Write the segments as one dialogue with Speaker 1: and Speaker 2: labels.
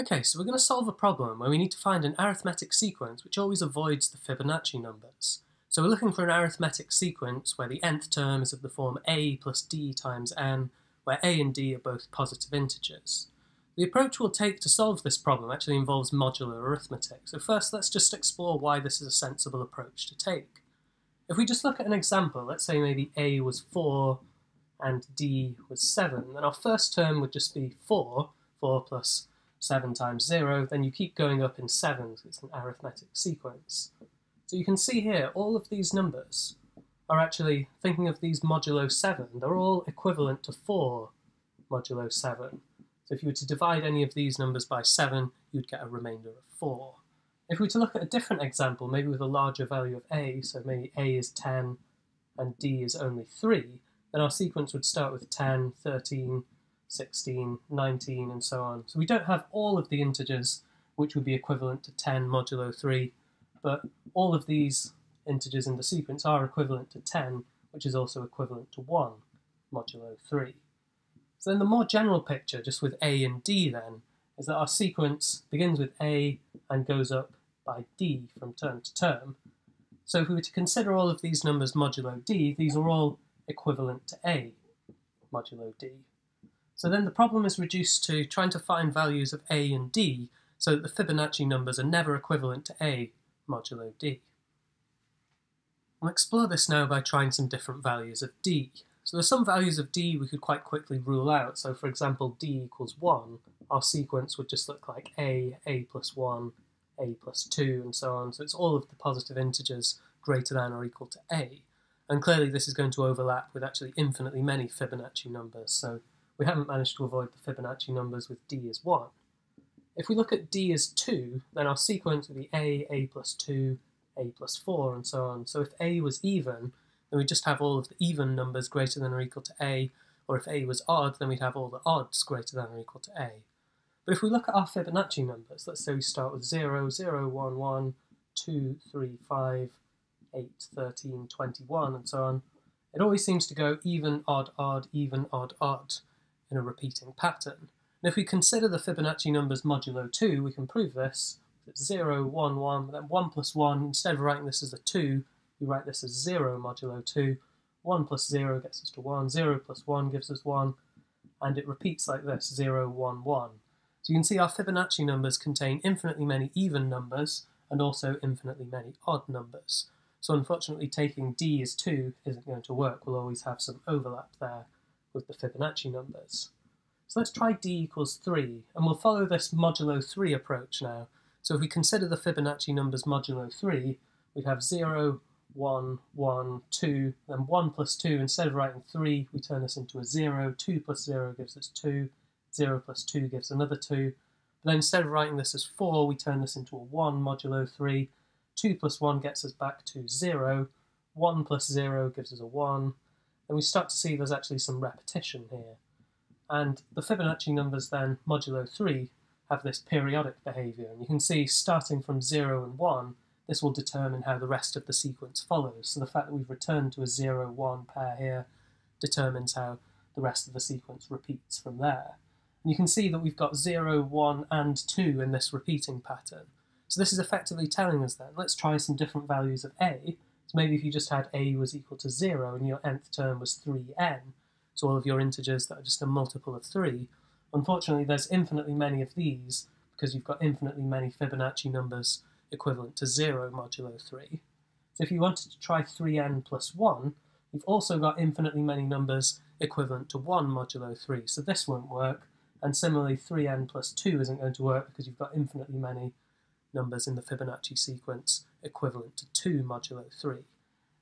Speaker 1: Okay, so we're going to solve a problem where we need to find an arithmetic sequence which always avoids the Fibonacci numbers. So we're looking for an arithmetic sequence where the nth term is of the form a plus d times n, where a and d are both positive integers. The approach we'll take to solve this problem actually involves modular arithmetic. So first let's just explore why this is a sensible approach to take. If we just look at an example, let's say maybe a was 4 and d was 7, then our first term would just be 4, 4 plus 7 times 0, then you keep going up in 7s, it's an arithmetic sequence. So you can see here, all of these numbers are actually, thinking of these modulo 7, they're all equivalent to 4 modulo 7. So if you were to divide any of these numbers by 7, you'd get a remainder of 4. If we were to look at a different example, maybe with a larger value of a, so maybe a is 10 and d is only 3, then our sequence would start with 10, 13, 16, 19, and so on. So we don't have all of the integers which would be equivalent to 10 modulo 3, but all of these integers in the sequence are equivalent to 10, which is also equivalent to 1 modulo 3. So then the more general picture, just with a and d then, is that our sequence begins with a and goes up by d from term to term. So if we were to consider all of these numbers modulo d, these are all equivalent to a modulo d. So then the problem is reduced to trying to find values of a and d so that the Fibonacci numbers are never equivalent to a modulo d. We'll explore this now by trying some different values of d. So there's some values of d we could quite quickly rule out. So for example, d equals 1. Our sequence would just look like a, a plus 1, a plus 2, and so on. So it's all of the positive integers greater than or equal to a. And clearly this is going to overlap with actually infinitely many Fibonacci numbers. So we haven't managed to avoid the Fibonacci numbers with d as 1. If we look at d as 2, then our sequence would be a, a plus 2, a plus 4, and so on. So if a was even, then we'd just have all of the even numbers greater than or equal to a, or if a was odd, then we'd have all the odds greater than or equal to a. But if we look at our Fibonacci numbers, let's say we start with 0, 0, 1, 1, 2, 3, 5, 8, 13, 21, and so on, it always seems to go even, odd, odd, even, odd, odd in a repeating pattern. And if we consider the Fibonacci numbers modulo 2, we can prove this. It's 0, 1, 1, then 1 plus 1, instead of writing this as a 2, we write this as 0 modulo 2. 1 plus 0 gets us to 1, 0 plus 1 gives us 1, and it repeats like this, 0, 1, 1. So you can see our Fibonacci numbers contain infinitely many even numbers and also infinitely many odd numbers. So unfortunately taking d as 2 isn't going to work, we'll always have some overlap there with the Fibonacci numbers. So let's try d equals 3, and we'll follow this modulo 3 approach now. So if we consider the Fibonacci numbers modulo 3, we'd have 0, 1, 1, 2, then 1 plus 2, instead of writing 3, we turn this into a 0, 2 plus 0 gives us 2, 0 plus 2 gives another 2, but then instead of writing this as 4, we turn this into a 1 modulo 3, 2 plus 1 gets us back to 0, 1 plus 0 gives us a 1, and we start to see there's actually some repetition here. And the Fibonacci numbers then, modulo 3, have this periodic behavior. And you can see starting from 0 and 1, this will determine how the rest of the sequence follows. So the fact that we've returned to a 0, 1 pair here determines how the rest of the sequence repeats from there. And you can see that we've got 0, 1, and 2 in this repeating pattern. So this is effectively telling us that let's try some different values of a, so maybe if you just had a was equal to 0 and your nth term was 3n, so all of your integers that are just a multiple of 3, unfortunately there's infinitely many of these because you've got infinitely many Fibonacci numbers equivalent to 0 modulo 3. So if you wanted to try 3n plus 1, you've also got infinitely many numbers equivalent to 1 modulo 3, so this won't work. And similarly, 3n plus 2 isn't going to work because you've got infinitely many numbers in the Fibonacci sequence equivalent to 2 modulo 3.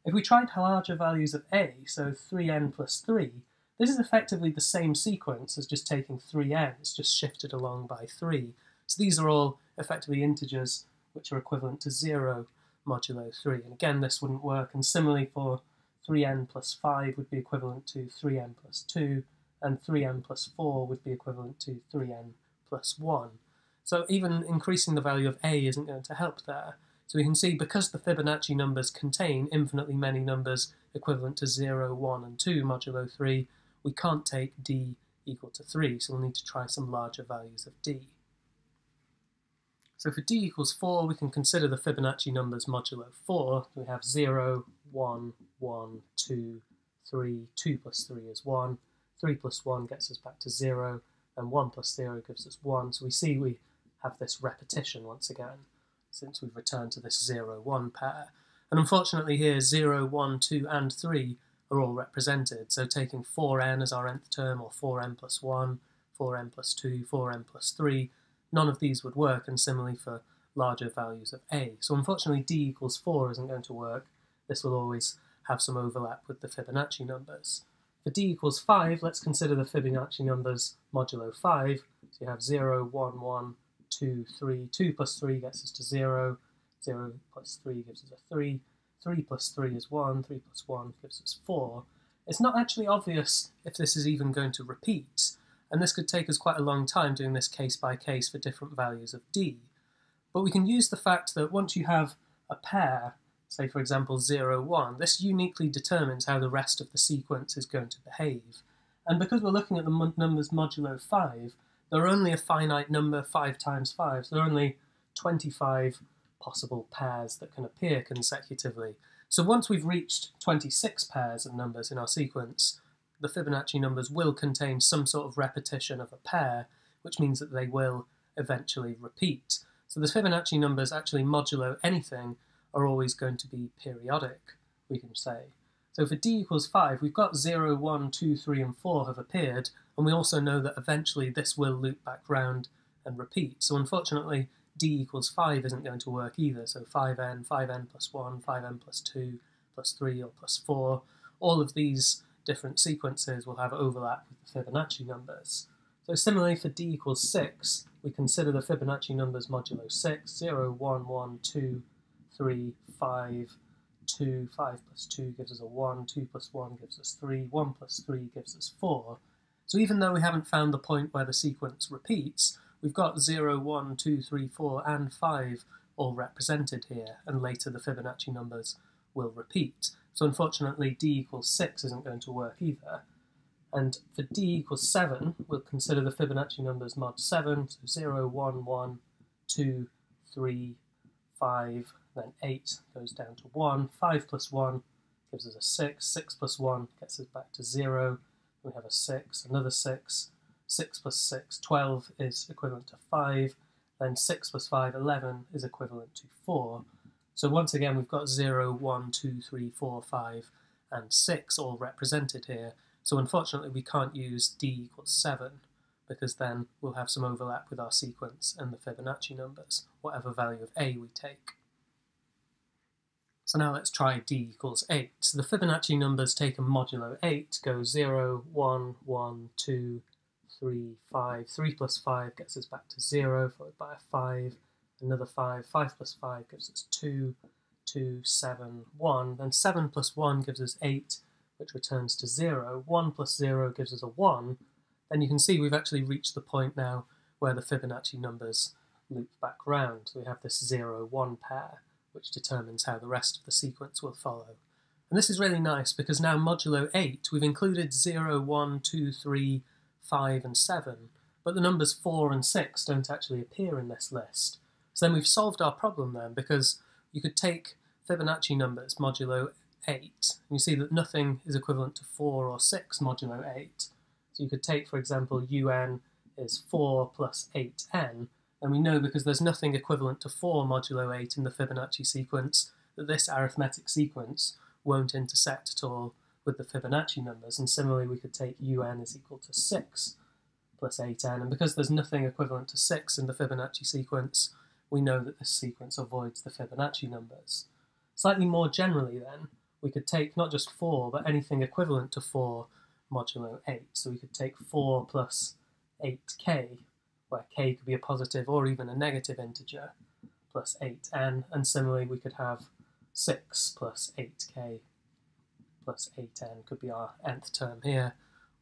Speaker 1: If we tried larger values of a, so 3n plus 3, this is effectively the same sequence as just taking 3n, it's just shifted along by 3. So these are all effectively integers which are equivalent to 0 modulo 3. And again, this wouldn't work. And similarly for 3n plus 5 would be equivalent to 3n plus 2, and 3n plus 4 would be equivalent to 3n plus 1. So even increasing the value of a isn't going to help there. So we can see because the Fibonacci numbers contain infinitely many numbers equivalent to 0, 1 and 2 modulo 3, we can't take d equal to 3, so we'll need to try some larger values of d. So for d equals 4, we can consider the Fibonacci numbers modulo 4. We have 0, 1, 1, 2, 3, 2 plus 3 is 1, 3 plus 1 gets us back to 0, and 1 plus 0 gives us 1. So we see we have this repetition once again, since we've returned to this 0, 1 pair. And unfortunately here, 0, 1, 2, and 3 are all represented. So taking 4n as our nth term, or 4n plus 1, 4n plus 2, 4n plus 3, none of these would work, and similarly for larger values of a. So unfortunately d equals 4 isn't going to work. This will always have some overlap with the Fibonacci numbers. For d equals 5, let's consider the Fibonacci numbers modulo 5. So you have 0, 1, 1, 2, 3. 2 plus 3 gets us to 0. 0 plus 3 gives us a 3. 3 plus 3 is 1. 3 plus 1 gives us 4. It's not actually obvious if this is even going to repeat, and this could take us quite a long time doing this case by case for different values of d. But we can use the fact that once you have a pair, say for example 0, 1, this uniquely determines how the rest of the sequence is going to behave. And because we're looking at the numbers modulo 5, there are only a finite number 5 times 5, so there are only 25 possible pairs that can appear consecutively. So once we've reached 26 pairs of numbers in our sequence, the Fibonacci numbers will contain some sort of repetition of a pair, which means that they will eventually repeat. So the Fibonacci numbers actually modulo anything are always going to be periodic, we can say. So for d equals 5, we've got 0, 1, 2, 3 and 4 have appeared, and we also know that eventually this will loop back round and repeat. So unfortunately, d equals 5 isn't going to work either, so 5n, 5n plus 1, 5n plus 2, plus 3 or plus 4, all of these different sequences will have overlap with the Fibonacci numbers. So similarly for d equals 6, we consider the Fibonacci numbers modulo 6, 0, 1, 1, 2, 3, 5, 2, 5 plus 2 gives us a 1, 2 plus 1 gives us 3, 1 plus 3 gives us 4. So even though we haven't found the point where the sequence repeats, we've got 0, 1, 2, 3, 4 and 5 all represented here, and later the Fibonacci numbers will repeat. So unfortunately d equals 6 isn't going to work either. And for d equals 7, we'll consider the Fibonacci numbers mod 7, so 0, 1, 1, 2, 3, 5, then 8 goes down to 1. 5 plus 1 gives us a 6. 6 plus 1 gets us back to 0. We have a 6, another 6. 6 plus 6, 12 is equivalent to 5. Then 6 plus 5, 11 is equivalent to 4. So once again, we've got 0, 1, 2, 3, 4, 5, and 6 all represented here. So unfortunately, we can't use d equals 7 because then we'll have some overlap with our sequence and the Fibonacci numbers, whatever value of a we take. So now let's try d equals 8. So the Fibonacci numbers taken modulo 8 go 0, 1, 1, 2, 3, 5. 3 plus 5 gets us back to 0, followed by a 5, another 5. 5 plus 5 gives us 2, 2, 7, 1. Then 7 plus 1 gives us 8, which returns to 0. 1 plus 0 gives us a 1. Then you can see we've actually reached the point now where the Fibonacci numbers loop back round. So we have this 0, 1 pair which determines how the rest of the sequence will follow. And this is really nice because now modulo 8, we've included 0, 1, 2, 3, 5 and 7, but the numbers 4 and 6 don't actually appear in this list. So then we've solved our problem then because you could take Fibonacci numbers modulo 8, and you see that nothing is equivalent to 4 or 6 modulo 8. So you could take, for example, un is 4 plus 8n, and we know because there's nothing equivalent to 4 modulo 8 in the Fibonacci sequence that this arithmetic sequence won't intersect at all with the Fibonacci numbers. And similarly, we could take un is equal to 6 plus 8n. And because there's nothing equivalent to 6 in the Fibonacci sequence, we know that this sequence avoids the Fibonacci numbers. Slightly more generally then, we could take not just 4, but anything equivalent to 4 modulo 8. So we could take 4 plus 8k where k could be a positive or even a negative integer, plus 8n, and similarly we could have 6 plus 8k plus 8n could be our nth term here,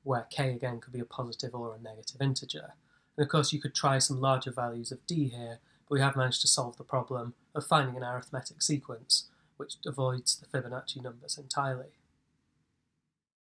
Speaker 1: where k again could be a positive or a negative integer. And of course you could try some larger values of d here, but we have managed to solve the problem of finding an arithmetic sequence which avoids the Fibonacci numbers entirely.